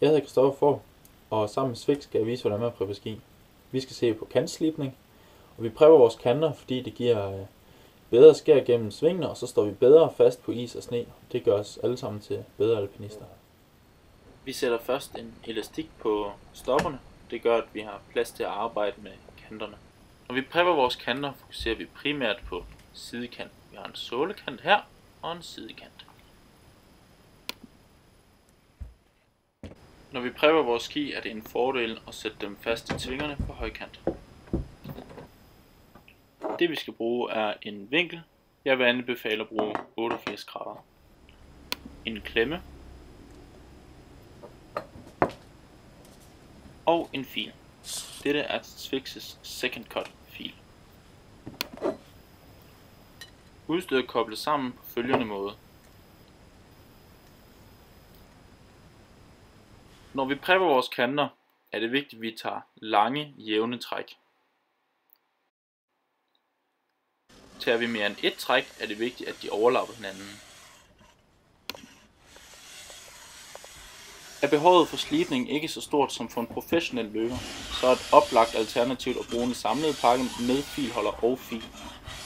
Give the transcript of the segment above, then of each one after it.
Jeg hedder Kristoffer For, og sammen med Svig skal jeg vise, hvordan man prøver ski. Vi skal se på kantslipning, og vi prøver vores kanter, fordi det giver øh, bedre skær gennem svingene, og så står vi bedre fast på is og sne. Det gør os alle sammen til bedre alpinister. Vi sætter først en elastik på stopperne. Det gør, at vi har plads til at arbejde med kanterne. Når vi prepper vores kanter, fokuserer vi primært på sidekanten. Vi har en sålekant her og en sidekant. Når vi prepper vores ski, er det en fordel at sætte dem fast i tvingerne på højkant. Det vi skal bruge er en vinkel. Jeg vil anbefale at bruge 88 grader. En klemme. Og en fil. Dette er Swix's second cut fil. Udstyret kobles sammen på følgende måde. Når vi prepper vores kanter, er det vigtigt, at vi tager lange, jævne træk. Tager vi mere end et træk, er det vigtigt, at de overlapper hinanden. Er behovet for slidning ikke så stort som for en professionel løber, så er et oplagt alternativ at bruge en samlet pakke med filholder og fil.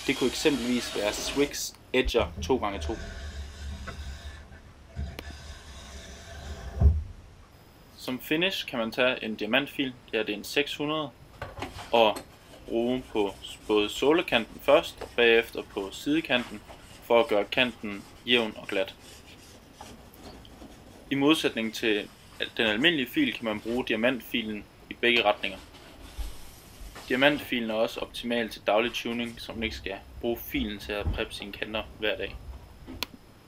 Det kunne eksempelvis være Swix Edger 2x2. Som finish kan man tage en diamantfil, det er det en 600, og bruge på både sålekanten først og bagefter på sidekanten, for at gøre kanten jævn og glat. I modsætning til den almindelige fil kan man bruge diamantfilen i begge retninger. Diamantfilen er også optimal til daglig tuning, så man ikke skal bruge filen til at preppe sine kanter hver dag.